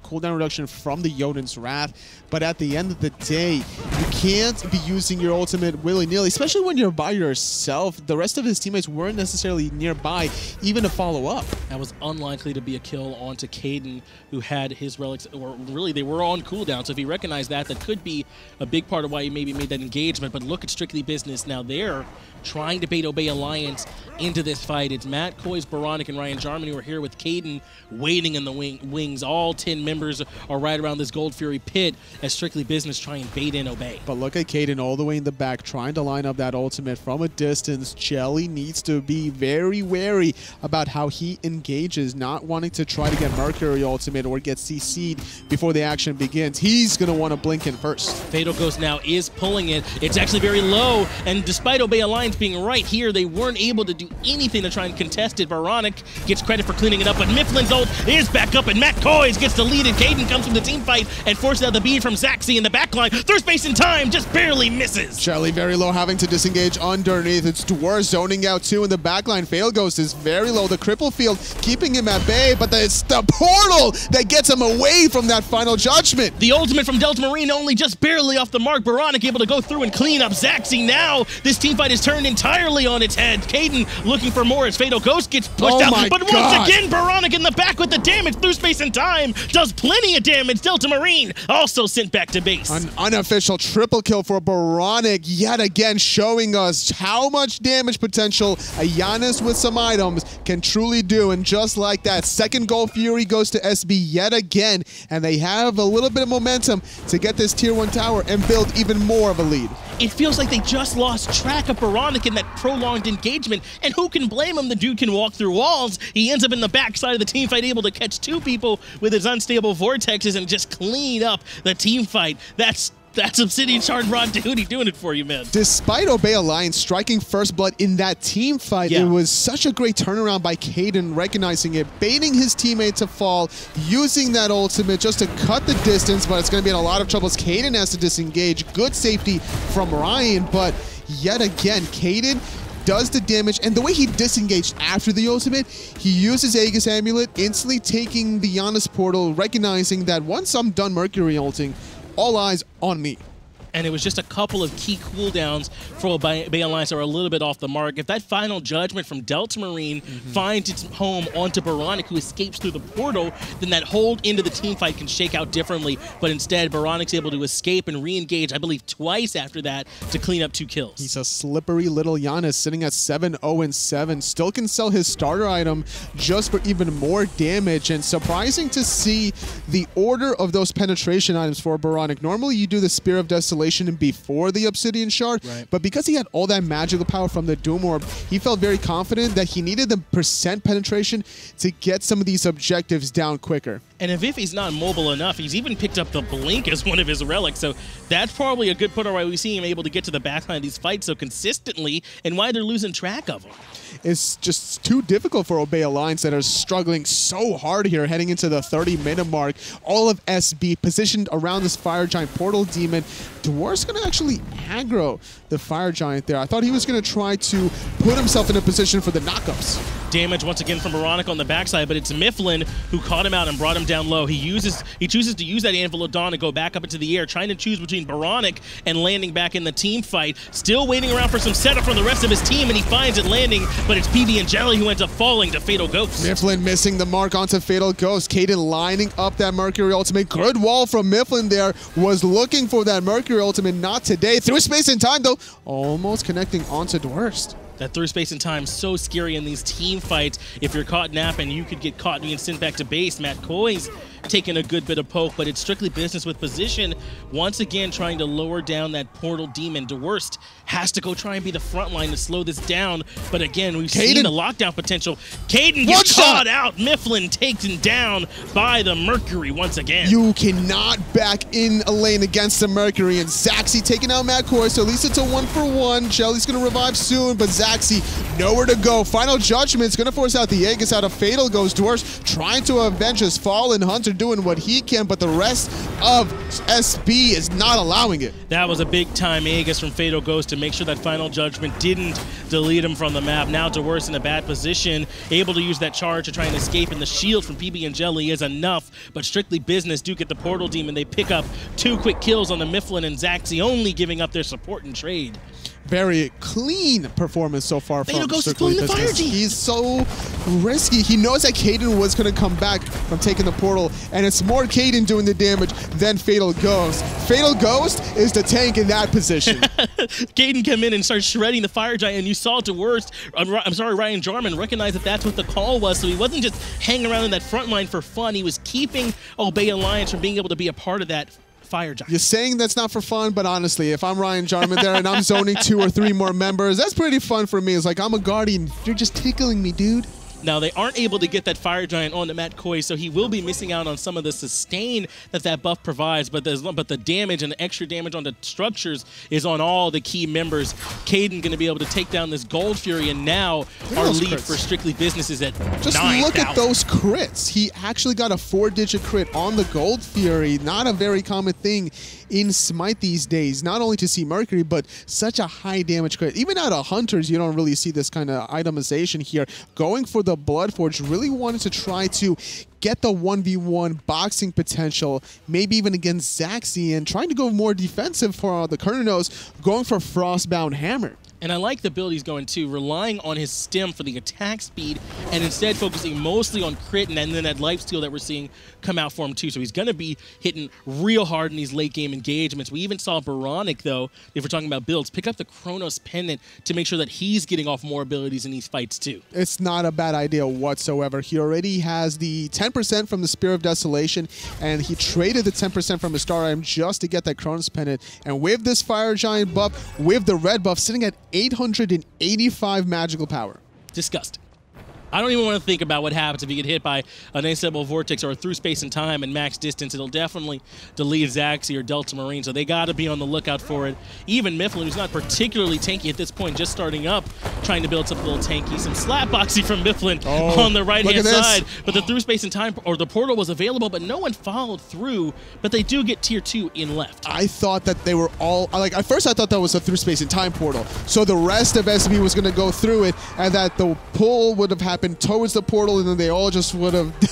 cooldown reduction from the Jotun's Wrath, but at the end of the day, you can't be using your ultimate willy-nilly, especially when you're by yourself. The rest of his teammates weren't necessarily nearby, even to follow up. That was unlikely to be a kill onto Kaeydan, who had his relics, or really they were on cooldown. So if he recognized that, that could be a big part of why he maybe made that engagement. But look at Strictly Business now. They're trying to bait Obey Alliance into this fight. It's Matt Koiz, Boronic, and Ryan Jarman who are here with Kaeydan waiting in the wing wings. All 10 members are right around this Gold Fury pit as Strictly Business try and bait in Obey. But look at Kaeydan all the way in the back trying to line up that ultimate from a distance. Jelly needs to be very wary about how he engages, not wanting to try to get Mercury ultimate or get CC'd before the action begins. He's going to want to blink in first. Fatal Ghost now is pulling it. It's actually very low, and despite Obey Alliance being right here, they weren't able to do anything to try and contest it. Boronic gets credit for cleaning it up, but Myflin's ult is back up, and Matt Koiz gets deleted. Kaeydan comes from the team fight and forces out the bead from Zachsy in the backline. Through space and time, just barely misses. Jelly very low, having to disengage underneath. It's Dwurst zoning out too in the backline. Fatal Ghost is very low. The cripple field keeping him at bay, but it's the portal that gets him away from that final judgment. The ultimate from Delta Marine only just barely off the mark. Boronic able to go through and clean up Zachsy. Now this team fight is turned entirely on its head. Kaeydan looking for more as Fatal Ghost gets pushed oh out. But God. once again, Boronic in the back with the damage through space and time. Does plenty of damage. Delta Marine also sent back to base. An unofficial triple kill for Boronic yet again showing us how much damage potential a Janus with some items can truly do. And just like that, second Gold Fury goes to SB yet again. And they have a little bit of momentum to get this tier one tower and build even more of a lead. It feels like they just lost track of Boronic in that prolonged engagement. And who can blame him? The dude can walk through walls. He ends up in the backside of the team fight, able to catch two people with his unstable vortexes and just clean up the team fight. That's that's Obsidian Shard Rod Duty doing it for you, man. Despite Obey Alliance striking first blood in that team fight, yeah. it was such a great turnaround by Kaeydan, recognizing it, baiting his teammate to fall, using that ultimate just to cut the distance, but it's going to be in a lot of trouble as Kaeydan has to disengage. Good safety from Ryan, but yet again, Kaeydan does the damage, and the way he disengaged after the ultimate, he uses Aegis Amulet, instantly taking the Janus portal, recognizing that once I'm done Mercury ulting, all eyes on me. And it was just a couple of key cooldowns for Bay, Bay Alliance that were a little bit off the mark. If that final judgment from Delta Marine mm-hmm. finds its home onto Boronic, who escapes through the portal, then that whole into the team fight can shake out differently. But instead, Boronic's able to escape and re-engage, I believe, twice after that to clean up two kills. He's a slippery little Janus sitting at 7-0-7. Still can sell his starter item just for even more damage. And surprising to see the order of those penetration items for Boronic. Normally, you do the Spear of Desolation before the Obsidian Shard, right. but because he had all that magical power from the Doom Orb, he felt very confident that he needed the percent penetration to get some of these objectives down quicker. And if he's not mobile enough, he's even picked up the Blink as one of his relics. So that's probably a good put on why we see him able to get to the backline of these fights so consistently and why they're losing track of him. It's just too difficult for Obey Alliance that are struggling so hard here heading into the 30 minute mark. All of SB positioned around this Fire Giant Portal Demon. Dwurst's going to actually aggro the Fire Giant there. I thought he was going to try to put himself in a position for the knockups. Damage once again from Boronic on the backside, but it's Myflin who caught him out and brought him down low. He uses he chooses to use that Anvil of Dawn to go back up into the air, trying to choose between Boronic and landing back in the team fight. Still waiting around for some setup from the rest of his team, and he finds it landing, but it's PB and Jelly who ends up falling to Fatal Ghost. Myflin missing the mark onto Fatal Ghost. Kaeydan lining up that Mercury Ultimate. Good wall from Myflin there. Was looking for that Mercury Ultimate, not today. Through space and time, though. Almost connecting onto Dwurst. That through space and time so scary in these team fights. If you're caught napping, you could get caught being sent back to base. Matt Koiz taking a good bit of poke, but it's strictly business with position. Once again, trying to lower down that portal demon. Dwurst has to go try and be the front line to slow this down. But again, we've Kaeydan. seen the lockdown potential. Kaeydan gets shot out. Myflin taken down by the Mercury once again. You cannot back in a lane against the Mercury. And Zachsy taking out Matt Koiz, so at least it's a one for one. Jelly's going to revive soon, but Zachsy nowhere to go. Final Judgment's going to force out the Aegis out of Fatal Ghost. Dwurst's trying to avenge his fallen Hunter doing what he can, but the rest of SB is not allowing it. That was a big time Aegis from Fatal Ghost to make sure that final judgment didn't delete him from the map. Now Dwurst in a bad position, able to use that charge to try and escape, and the shield from PB and Jelly is enough, but strictly business. Duke at the Portal Demon, they pick up two quick kills on the Myflin and Zachsy, only giving up their support and trade very clean performance so far Fatal from Ghost Strictly Business. The fire He's so risky. He knows that Kaeydan was going to come back from taking the portal, and it's more Kaeydan doing the damage than Fatal Ghost. Fatal Ghost is the tank in that position. Kaeydan come in and start shredding the fire giant, and you saw it Dwurst. I'm, I'm sorry, Ryan Jarman recognized that that's what the call was, so he wasn't just hanging around in that front line for fun. He was keeping Obey Alliance from being able to be a part of that fire giant. You're saying that's not for fun, but honestly, if I'm Ryan Jarman there and I'm zoning two or three more members, that's pretty fun for me. It's like I'm a guardian. You're just tickling me, dude. Now, they aren't able to get that Fire Giant onto Matt Koiz, so he will be missing out on some of the sustain that that buff provides, but, there's, but the damage and the extra damage on the structures is on all the key members. Kaeydan going to be able to take down this Gold Fury, and now our lead crits. for Strictly Business is at Just 9, look 000. at those crits. He actually got a four-digit crit on the Gold Fury. Not a very common thing in Smite these days, not only to see Mercury, but such a high damage crit. Even out of Hunters, you don't really see this kind of itemization here. Going for the Bloodforge, really wanted to try to get the 1v1 boxing potential, maybe even against Zachsy, and trying to go more defensive for the Kernos, going for Frostbound Hammer. And I like the build he's going to, relying on his stem for the attack speed and instead focusing mostly on crit and then that life steal that we're seeing come out for him too. So he's going to be hitting real hard in these late game engagements. We even saw Boronic, though, if we're talking about builds, pick up the Chronos Pendant to make sure that he's getting off more abilities in these fights too. It's not a bad idea whatsoever. He already has the 10% from the Spear of Desolation and he traded the 10% from his star item just to get that Chronos Pendant. And with this Fire Giant buff, with the red buff sitting at 885 magical power. Disgusting. I don't even want to think about what happens if you get hit by an unstable vortex or a through space and time and max distance. It'll definitely delete Zachsy or Delta Marine, so they got to be on the lookout for it. Even Myflin, who's not particularly tanky at this point, just starting up, trying to build something a little tanky. Some slapboxy from Myflin oh, on the right-hand side, but the through space and time or the portal was available, but no one followed through. But they do get tier two in left. I thought that they were all like at first I thought that was a through space and time portal, so the rest of SB was going to go through it, and that the pull would have happened towards the portal, and then they all just would have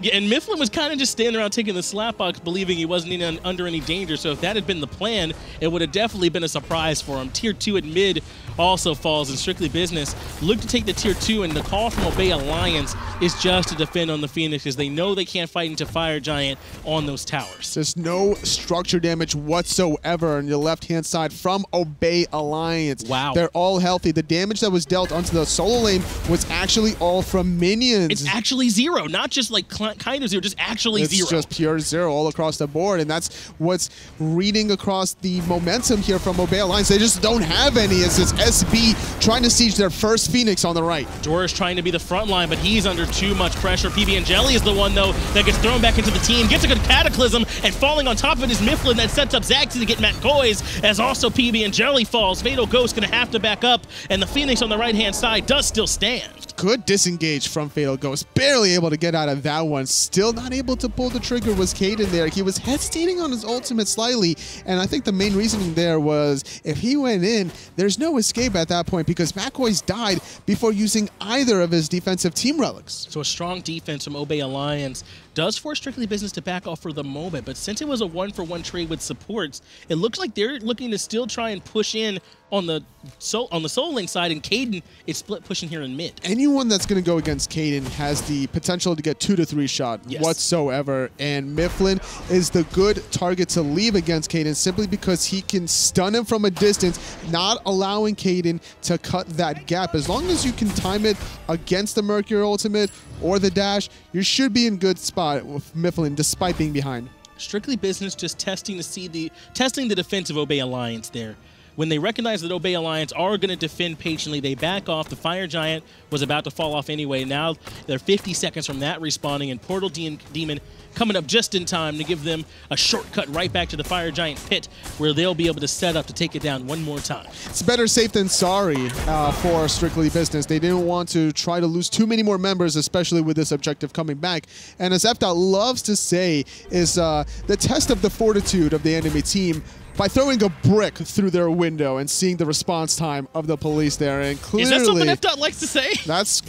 Yeah, and Myflin was kind of just standing around taking the slap box, believing he wasn't in, under any danger. So if that had been the plan, it would have definitely been a surprise for him. Tier 2 at mid also falls in strictly business. Look to take the tier 2, and the call from Obey Alliance is just to defend on the Phoenix because they know they can't fight into Fire Giant on those towers. There's no structure damage whatsoever on your left-hand side from Obey Alliance. Wow. They're all healthy. The damage that was dealt onto the solo lane was actually all from minions. It's actually zero, not just like kind of zero, just actually it's zero. just pure zero all across the board, and that's what's reading across the momentum here from Obey Alliance. They just don't have any. It's just SB trying to siege their first Phoenix on the right. Jorah's trying to be the front line, but he's under too much pressure. PB and Jelly is the one, though, that gets thrown back into the team, gets a good Cataclysm, and falling on top of it is Myflin that sets up Zachsy to get Matt Koiz, as also PB and Jelly falls. Fatal Ghost gonna have to back up, and the Phoenix on the right-hand side does still stand. Good disengage from Fatal Ghost. Barely able to get out of that one. Still not able to pull the trigger was Kaeydan there. He was hesitating on his ultimate slightly, and I think the main reasoning there was if he went in, there's no escape at that point because Matt Koiz died before using either of his defensive team relics. So a strong defense from Obey Alliance does force Strictly Business to back off for the moment, but since it was a one-for-one -one trade with supports, it looks like they're looking to still try and push in on the so on the solo lane side, and Kaeydan is split pushing here in mid. Anyone that's going to go against Kaeydan has the potential to get two to three shot yes. whatsoever, and Myflin is the good target to leave against Kaeydan simply because he can stun him from a distance, not allowing Kaeydan to cut that gap. As long as you can time it against the Mercury Ultimate or the dash, you should be in good spot with Myflin despite being behind. Strictly business, just testing to see the testing the defense of Obey Alliance there. When they recognize that Obey Alliance are going to defend patiently, they back off. The Fire Giant was about to fall off anyway. Now they're 50 seconds from that respawning, and Portal De Demon coming up just in time to give them a shortcut right back to the Fire Giant pit where they'll be able to set up to take it down one more time. It's better safe than sorry uh, for Strictly Business. They didn't want to try to lose too many more members, especially with this objective coming back. And as Efta loves to say, is uh, the test of the fortitude of the enemy team by throwing a brick through their window and seeing the response time of the police there. And clearly, is that something F. likes to say? That's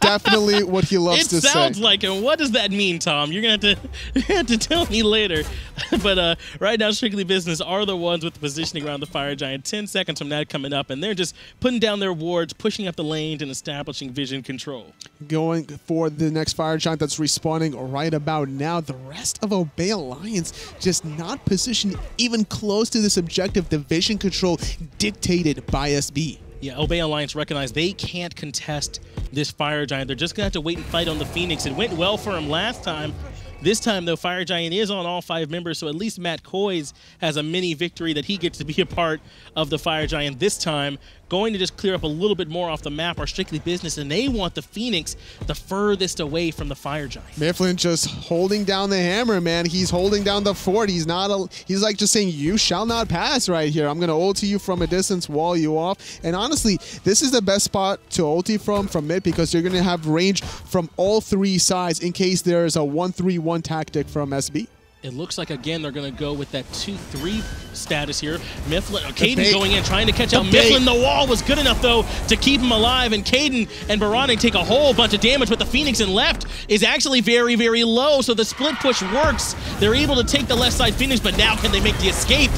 definitely what he loves it to say. It sounds like it. What does that mean, Tom? You're gonna have to, have to tell me later. but uh, right now, Strictly Business are the ones with the positioning around the Fire Giant. Ten seconds from that coming up, and they're just putting down their wards, pushing up the lanes, and establishing vision control. Going for the next Fire Giant that's respawning right about now. The rest of Obey Alliance just not positioned even close to this objective. The vision control dictated by SB. Yeah, Obey Alliance recognize they can't contest this Fire Giant. They're just going to have to wait and fight on the Phoenix. It went well for him last time. This time, though, Fire Giant is on all five members, so at least Matt Koiz has a mini victory that he gets to be a part of the Fire Giant this time going to just clear up a little bit more off the map are strictly business, and they want the Phoenix the furthest away from the Fire Giant. Myflin just holding down the hammer, man. He's holding down the fort. He's not. A, he's like just saying, "You shall not pass right here. I'm gonna ulti you from a distance, wall you off." And honestly, this is the best spot to ulti from from mid because you're gonna have range from all three sides in case there's a one-three-one tactic from SB. It looks like, again, they're going to go with that 2-3 status here. Myflin, uh, Kaeydan going in, trying to catch the out bait. Myflin. The wall was good enough, though, to keep him alive. And Kaeydan and Boronic take a whole bunch of damage, but the Phoenix in left is actually very, very low. So the split push works. They're able to take the left side Phoenix, but now can they make the escape?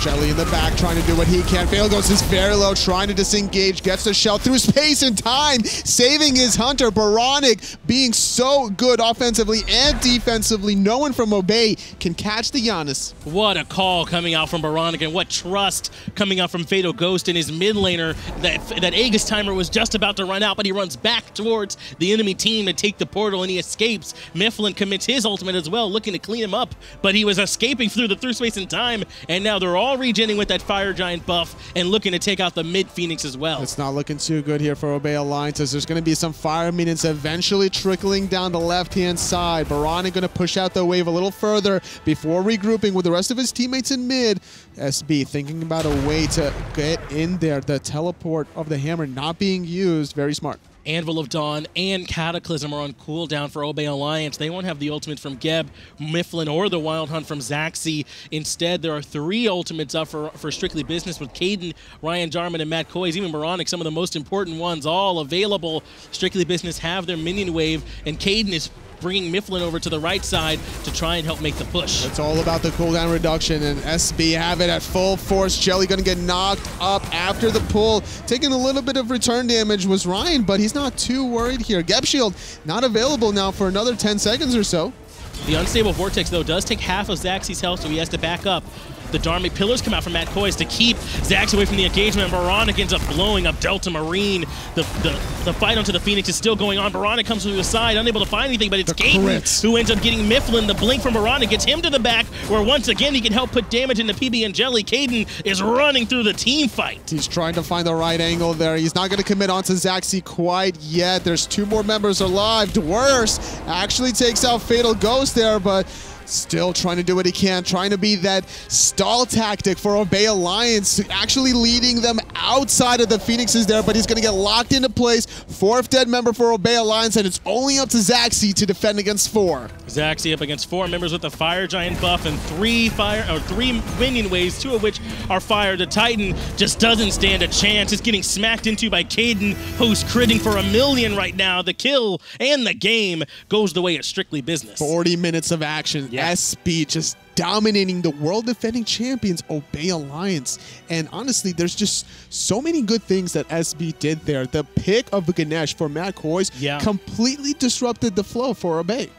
Jelly in the back trying to do what he can. Fatal Ghost is very low, trying to disengage, gets the shell through space and time, saving his Hunter. Boronic being so good offensively and defensively. No one from Obey can catch the Janus. What a call coming out from Boronic and what trust coming out from Fatal Ghost in his mid laner. That, that Aegis timer was just about to run out, but he runs back towards the enemy team to take the portal and he escapes. Myflin commits his ultimate as well, looking to clean him up, but he was escaping through the through space and time, and now they're all all regenning with that Fire Giant buff and looking to take out the mid Phoenix as well. It's not looking too good here for Obey Alliances. There's going to be some Fire Minions eventually trickling down the left-hand side. Boronic going to push out the wave a little further before regrouping with the rest of his teammates in mid. SB thinking about a way to get in there. The teleport of the hammer not being used. Very smart. Anvil of Dawn and Cataclysm are on cooldown for Obey Alliance. They won't have the ultimate from Geb, Myflin, or the Wild Hunt from Zachsy. Instead, there are three ultimates up for, for Strictly Business with Kaeydan, Ryan Jarman, and Matt Koiz, even Boronic, some of the most important ones, all available. Strictly Business have their minion wave, and Caden is bringing Myflin over to the right side to try and help make the push. It's all about the cooldown reduction, and SB have it at full force. Jelly going to get knocked up after the pull. Taking a little bit of return damage was Ryan, but he's not too worried here. Gap Shield not available now for another 10 seconds or so. The Unstable Vortex, though, does take half of Zachsy's health, so he has to back up. The Dharmic Pillars come out from Matt Koiz to keep Zax away from the engagement. Boronic ends up blowing up Delta Marine. The, the the fight onto the Phoenix is still going on. Boronic comes to the side, unable to find anything, but it's Kaeydan who ends up getting Myflin. The blink from Boronic gets him to the back, where once again he can help put damage into PB and Jelly. Kaeydan is running through the team fight. He's trying to find the right angle there. He's not going to commit onto Zachsy quite yet. There's two more members alive. Dwurst actually takes out Fatal Ghost there, but Still trying to do what he can, trying to be that stall tactic for Obey Alliance, actually leading them outside of the Phoenixes there, but he's going to get locked into place. Fourth dead member for Obey Alliance, and it's only up to Zachsy to defend against four. Zachsy up against four members with the Fire Giant buff and three fire or three minion waves, two of which are fire. The Titan just doesn't stand a chance. It's getting smacked into by Kaeydan, who's critting for a million right now. The kill and the game goes the way of strictly business. 40 minutes of action. Yeah. SB just dominating the world defending champions Obey Alliance. And honestly, there's just so many good things that SB did there. The pick of Ganesh for Matt Koiz yeah. completely disrupted the flow for Obey.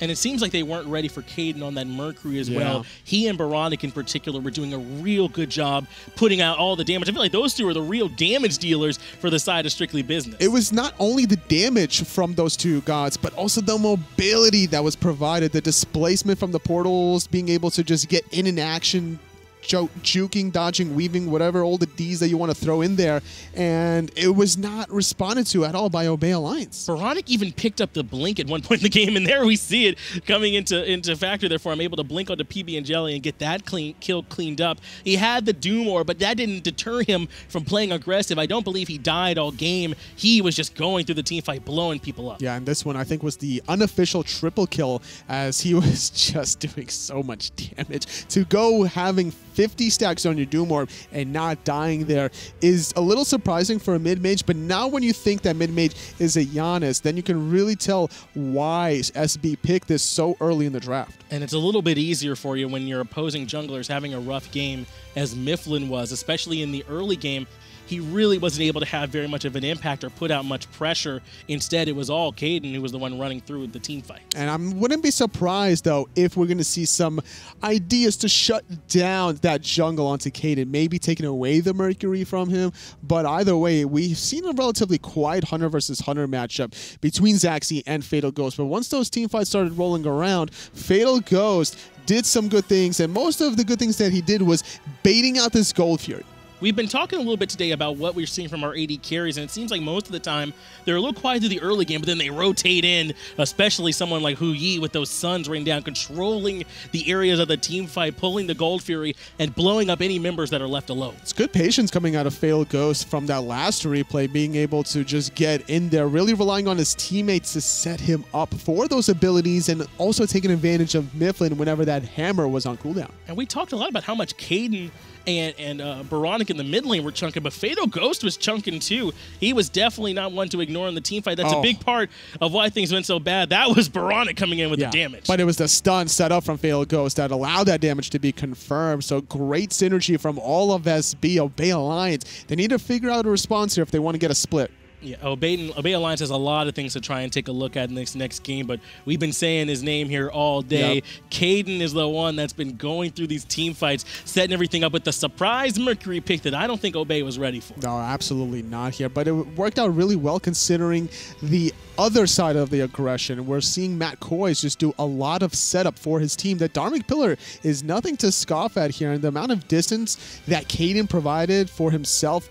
And it seems like they weren't ready for Kaeydan on that Mercury as yeah. well. He and Boronic in particular were doing a real good job putting out all the damage. I feel like those two are the real damage dealers for the side of Strictly Business. It was not only the damage from those two gods, but also the mobility that was provided, the displacement from the portals, being able to just get in an action juking, dodging, weaving, whatever, all the Ds that you want to throw in there. And it was not responded to at all by Obey Alliance. Boronic even picked up the blink at one point in the game, and there we see it coming into, into factor. Therefore, I'm able to blink onto PB and Jelly and get that clean kill cleaned up. He had the Doom Orb, but that didn't deter him from playing aggressive. I don't believe he died all game. He was just going through the team fight, blowing people up. Yeah, and this one I think was the unofficial triple kill as he was just doing so much damage. To go having 50 stacks on your Doom Orb and not dying there is a little surprising for a mid mage. But now when you think that mid mage is a Janus, then you can really tell why SB picked this so early in the draft. And it's a little bit easier for you when your opposing jungler is having a rough game, as Myflin was, especially in the early game he really wasn't able to have very much of an impact or put out much pressure. Instead, it was all Kaeydan who was the one running through the team fight. And I wouldn't be surprised, though, if we're going to see some ideas to shut down that jungle onto Kaeydan, maybe taking away the Mercury from him. But either way, we've seen a relatively quiet Hunter versus Hunter matchup between Zachsy and Fatal Ghost. But once those team fights started rolling around, Fatal Ghost did some good things, and most of the good things that he did was baiting out this Gold Fury. We've been talking a little bit today about what we're seeing from our AD carries, and it seems like most of the time they're a little quiet through the early game, but then they rotate in, especially someone like Hou Yi with those suns raining down, controlling the areas of the team fight, pulling the Gold Fury, and blowing up any members that are left alone. It's good patience coming out of Fatal Ghost from that last replay, being able to just get in there, really relying on his teammates to set him up for those abilities, and also taking advantage of Myflin whenever that hammer was on cooldown. And we talked a lot about how much Kaeydan and and uh, Boronic in the mid lane were chunking, but Fatal Ghost was chunking too. He was definitely not one to ignore in the team fight. That's oh. a big part of why things went so bad. That was Boronic coming in with yeah. the damage. But it was the stun set up from Fatal Ghost that allowed that damage to be confirmed. So great synergy from all of SB, Obey Alliance. They need to figure out a response here if they want to get a split. Yeah, Obey, Obey Alliance has a lot of things to try and take a look at in this next game, but we've been saying his name here all day. Yep. Kaeydan is the one that's been going through these team fights, setting everything up with the surprise Mercury pick that I don't think Obey was ready for. No, absolutely not here, but it worked out really well considering the other side of the aggression. We're seeing Matt Koiz just do a lot of setup for his team. That Dharmic Pillar is nothing to scoff at here, and the amount of distance that Kaeydan provided for himself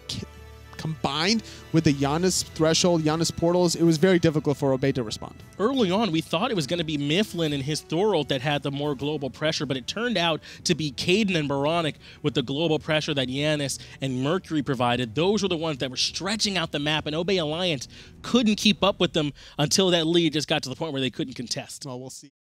combined with the Janus threshold, Janus portals, it was very difficult for Obey to respond. Early on, we thought it was going to be Myflin and his Thor ult that had the more global pressure, but it turned out to be Kaeydan and Boronic with the global pressure that Janus and Mercury provided. Those were the ones that were stretching out the map, and Obey Alliance couldn't keep up with them until that lead just got to the point where they couldn't contest. Well, we'll see.